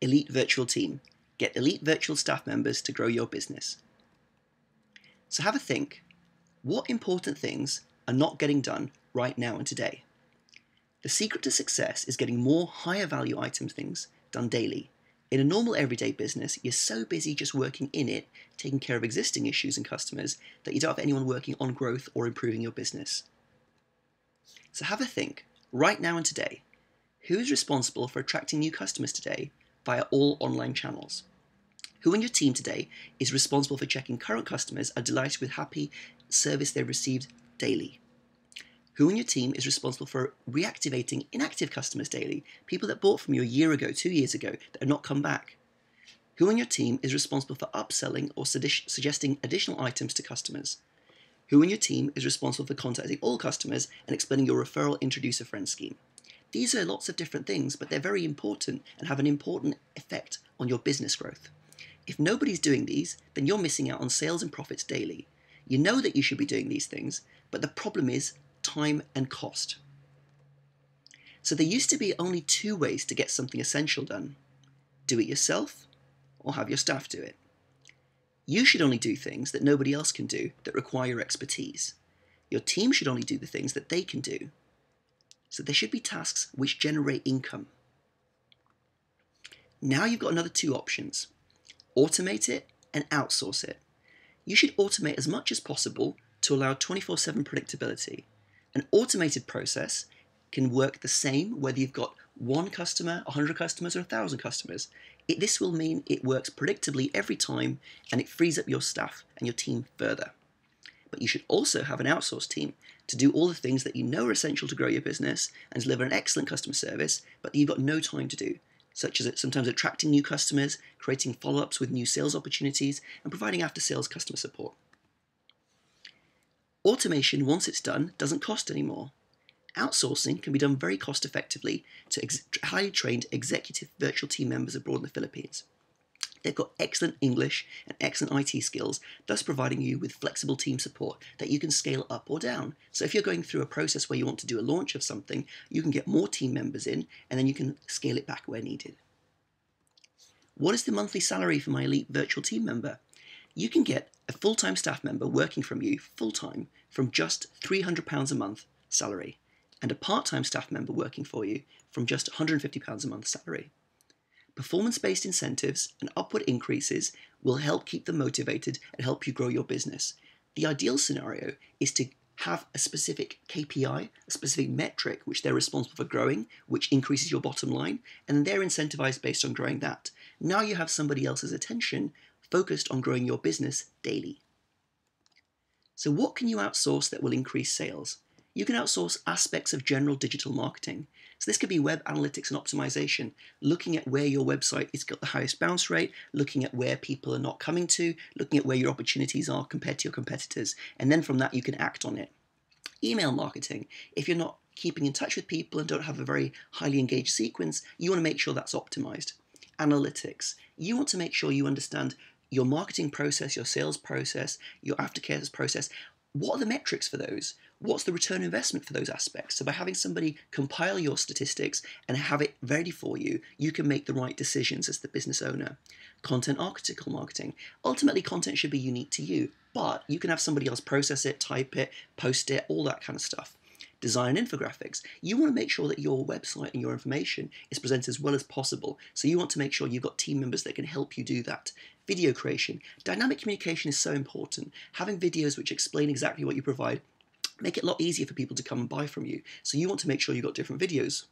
Elite Virtual Team. Get elite virtual staff members to grow your business. So have a think. What important things are not getting done right now and today? The secret to success is getting more higher value items things done daily. In a normal everyday business, you're so busy just working in it, taking care of existing issues and customers, that you don't have anyone working on growth or improving your business. So have a think, right now and today, who is responsible for attracting new customers today via all online channels? Who in your team today is responsible for checking current customers are delighted with happy service they've received daily? Who in your team is responsible for reactivating inactive customers daily, people that bought from you a year ago, two years ago, that have not come back? Who in your team is responsible for upselling or suggesting additional items to customers? Who in your team is responsible for contacting all customers and explaining your referral introducer friend scheme? These are lots of different things, but they're very important and have an important effect on your business growth. If nobody's doing these, then you're missing out on sales and profits daily. You know that you should be doing these things, but the problem is time and cost. So there used to be only two ways to get something essential done do it yourself or have your staff do it. You should only do things that nobody else can do that require your expertise. Your team should only do the things that they can do. So there should be tasks which generate income. Now you've got another two options automate it and outsource it. You should automate as much as possible to allow 24 7 predictability. An automated process can work the same whether you've got one customer, 100 customers, or 1,000 customers. It, this will mean it works predictably every time and it frees up your staff and your team further. But you should also have an outsourced team to do all the things that you know are essential to grow your business and deliver an excellent customer service, but you've got no time to do, such as sometimes attracting new customers, creating follow ups with new sales opportunities, and providing after sales customer support. Automation, once it's done, doesn't cost anymore. Outsourcing can be done very cost effectively to highly trained executive virtual team members abroad in the Philippines. They've got excellent English and excellent IT skills, thus providing you with flexible team support that you can scale up or down. So if you're going through a process where you want to do a launch of something, you can get more team members in and then you can scale it back where needed. What is the monthly salary for my elite virtual team member? You can get a full time staff member working from you full time from just £300 a month salary, and a part time staff member working for you from just £150 a month salary. Performance based incentives and upward increases will help keep them motivated and help you grow your business. The ideal scenario is to have a specific KPI, a specific metric which they're responsible for growing, which increases your bottom line, and they're incentivized based on growing that. Now you have somebody else's attention focused on growing your business daily. So, what can you outsource that will increase sales? You can outsource aspects of general digital marketing. So this could be web analytics and optimization, looking at where your website has got the highest bounce rate, looking at where people are not coming to, looking at where your opportunities are compared to your competitors, and then from that you can act on it. Email marketing, if you're not keeping in touch with people and don't have a very highly engaged sequence, you want to make sure that's optimized. Analytics, you want to make sure you understand your marketing process, your sales process, your aftercare process. What are the metrics for those? What's the return investment for those aspects? So by having somebody compile your statistics and have it ready for you, you can make the right decisions as the business owner. Content architectural marketing. Ultimately, content should be unique to you, but you can have somebody else process it, type it, post it, all that kind of stuff. Design infographics. You want to make sure that your website and your information is presented as well as possible. So you want to make sure you've got team members that can help you do that. Video creation. Dynamic communication is so important. Having videos which explain exactly what you provide make it a lot easier for people to come and buy from you. So you want to make sure you've got different videos.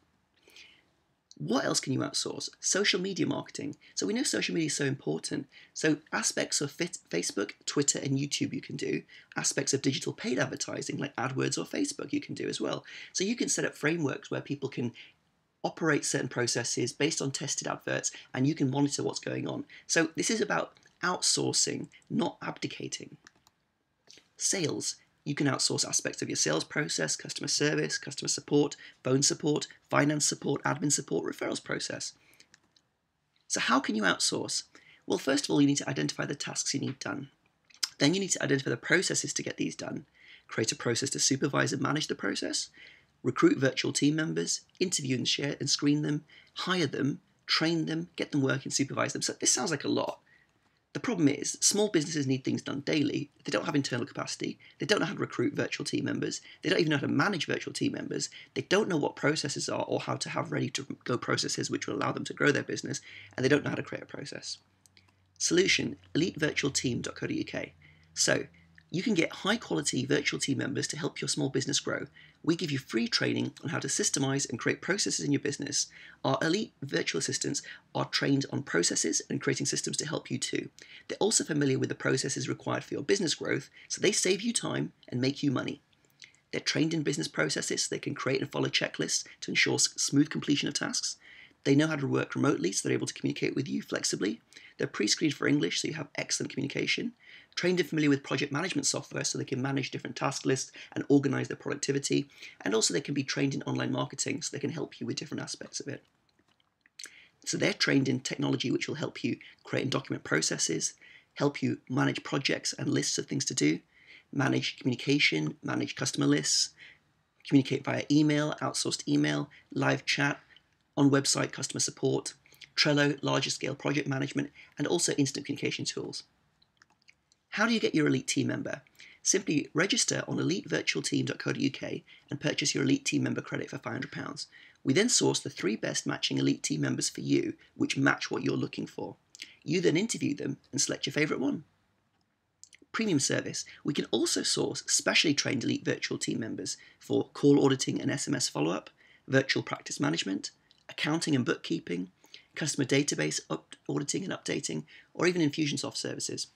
What else can you outsource? Social media marketing. So we know social media is so important. So aspects of Facebook, Twitter, and YouTube you can do. Aspects of digital paid advertising like AdWords or Facebook you can do as well. So you can set up frameworks where people can operate certain processes based on tested adverts and you can monitor what's going on. So this is about outsourcing, not abdicating. Sales. You can outsource aspects of your sales process, customer service, customer support, phone support, finance support, admin support, referrals process. So, how can you outsource? Well, first of all, you need to identify the tasks you need done. Then you need to identify the processes to get these done. Create a process to supervise and manage the process. Recruit virtual team members, interview and share and screen them, hire them, train them, get them working, supervise them. So this sounds like a lot. The problem is, small businesses need things done daily. They don't have internal capacity. They don't know how to recruit virtual team members. They don't even know how to manage virtual team members. They don't know what processes are or how to have ready to go processes which will allow them to grow their business. And they don't know how to create a process. Solution elitevirtualteam.co.uk. So, you can get high quality virtual team members to help your small business grow. We give you free training on how to systemize and create processes in your business. Our elite virtual assistants are trained on processes and creating systems to help you too. They're also familiar with the processes required for your business growth, so they save you time and make you money. They're trained in business processes, so they can create and follow checklists to ensure smooth completion of tasks. They know how to work remotely, so they're able to communicate with you flexibly. They're pre screened for English, so you have excellent communication. Trained and familiar with project management software, so they can manage different task lists and organize their productivity. And also, they can be trained in online marketing, so they can help you with different aspects of it. So, they're trained in technology, which will help you create and document processes, help you manage projects and lists of things to do, manage communication, manage customer lists, communicate via email, outsourced email, live chat, on website customer support, Trello, larger scale project management, and also instant communication tools. How do you get your elite team member? Simply register on elitevirtualteam.co.uk and purchase your elite team member credit for £500. We then source the three best matching elite team members for you, which match what you're looking for. You then interview them and select your favourite one. Premium service. We can also source specially trained elite virtual team members for call auditing and SMS follow up, virtual practice management, accounting and bookkeeping, customer database auditing and updating, or even Infusionsoft services.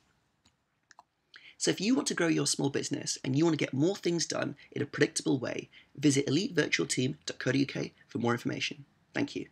So if you want to grow your small business and you want to get more things done in a predictable way, visit elitevirtualteam.co.uk for more information. Thank you.